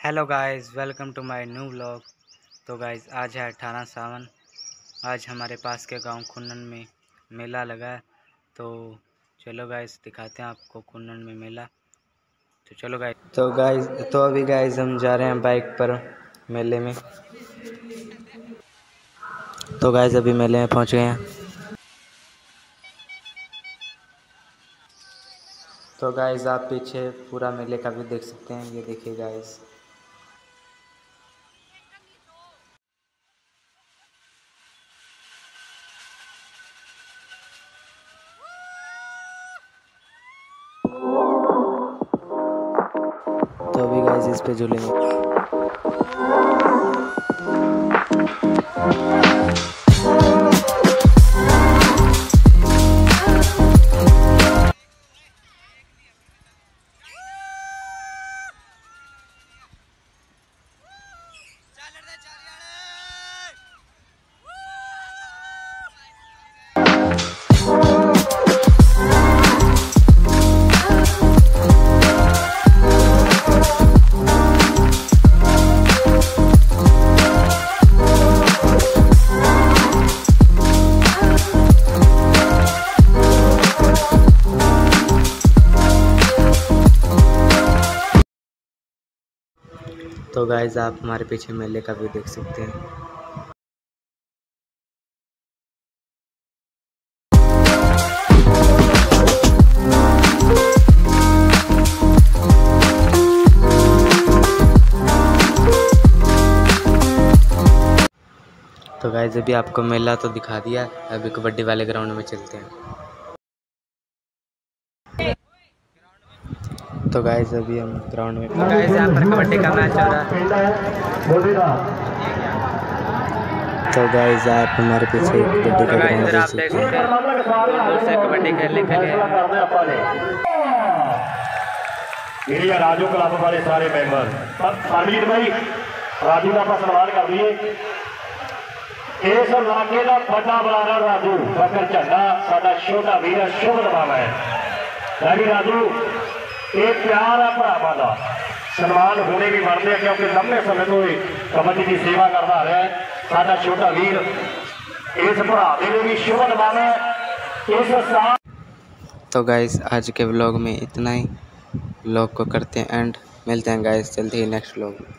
Hello guys welcome to my new vlog तो guys आज है अठारह सावन। आज हमारे पास के गाँव कुन्नन में मेला लगा है। तो चलो गाइस दिखाते हैं आपको कुन्नन में मेला। तो चलो गाइस तो गाइस तो अभी गाइस हम जा रहे हैं बाइक पर मेले में। तो गाइस अभी मेले में पहुँच गए हैं। तो गाइस आप पीछे पूरा मेले का भी देख सकते हैं। ये देखिए गाइस इस पे झूलेंगे तो गाइज़ आप हमारे पीछे मेले का भी देख सकते हैं। तो गाइज़ अभी आपको मेला तो दिखा दिया, अभी कबड्डी वाले ग्राउंड में चलते हैं। तो गाइस अभी हम ग्राउंड में तो गाइस यहाँ पर कबड्डी का मैच हो रहा है तो गाइस आप हमारे पीछे कबड्डी का ग्राउंड देख सकते हैं दूर से कबड्डी खेलने के लिए राजू क्लब वाले सारे मेंबर सरवीर भाई राजू का ਆਪਾਂ ਸਨਮਾਨ ਕਰ ਲਈਏ ਇਸ ਇਲਾਕੇ ਦਾ ਵੱਡਾ ਬਲਾਰਾ ਰਾਜੂ ਬਕਰ ਝੰਡਾ ਸਾਡਾ ਛੋਟਾ ਵੀਰ ਸ਼ੁਭ ਨਵਾਵਾ ਹੈ ਲੈ ਰਾਜੂ ਇਹ ਪਿਆਰ ਆ ਭਰਾਵਾਂ ਦਾ ਸਨਮਾਨ ਹੋਣੇ ਵੀ ਬਣਦੇ ਆ ਕਿਉਂਕਿ ਲੰਮੇ ਸਮੇਂ ਤੋਂ ਇਹ ਕਬੱਡੀ ਦੀ ਸੇਵਾ ਕਰਦਾ ਆ ਰਿਹਾ ਹੈ ਸਾਡਾ ਛੋਟਾ ਵੀਰ ਇਸ ਭਰਾ ਦੇ ਲਈ ਵੀ ਸ਼ੁਭ ਨਵਾਵਾ ਇਸ ਸਾਲ तो गाइस आज के व्लॉग में इतना ही व्लॉग को करते हैं एंड मिलते हैं गाइस जल्दी ही नेक्स्ट व्लॉग में